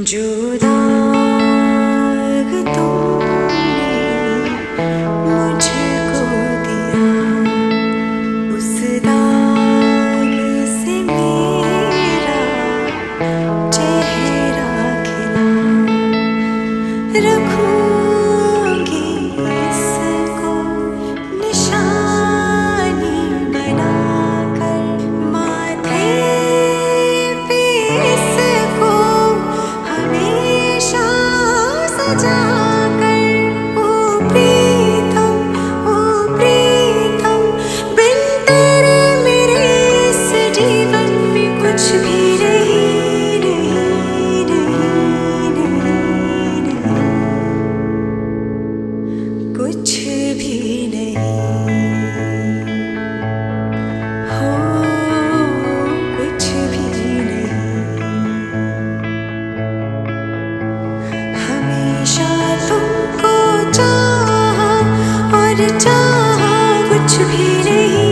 就到。और चाहा कुछ भी नहीं।